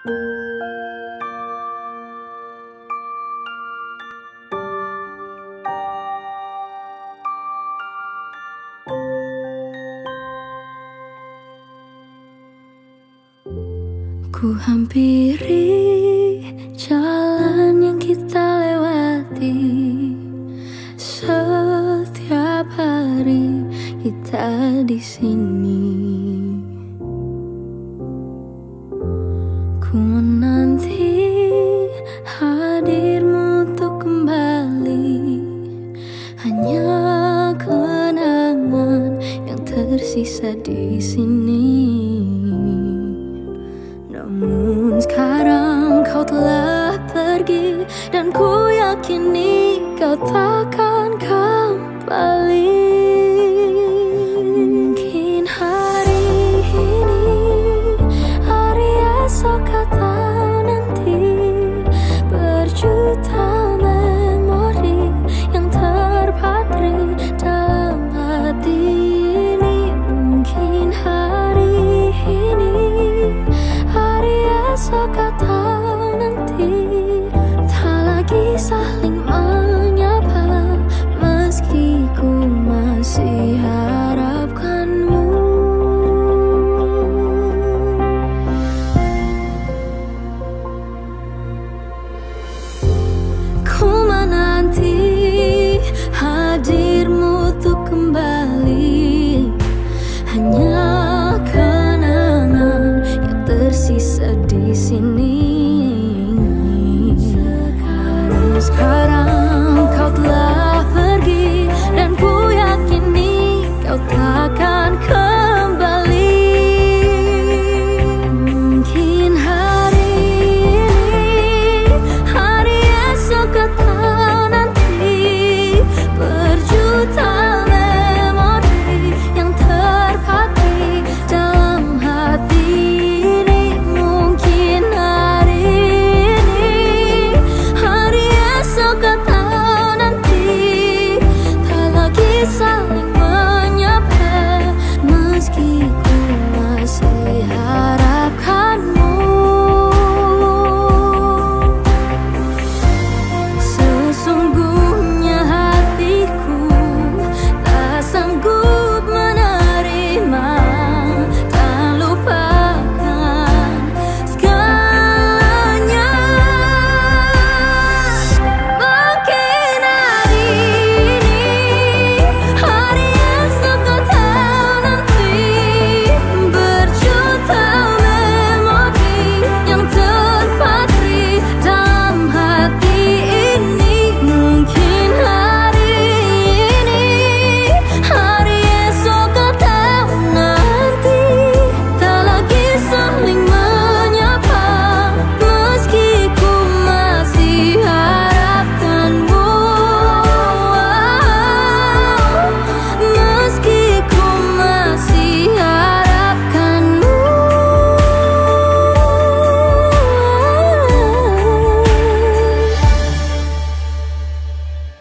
Ku hampiri jalan yang kita lewati. Setiap hari kita di sini. tersisa di sini. Namun sekarang kau telah pergi Dan ku yakini kau takkan kembali.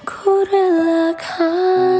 Kurelakan.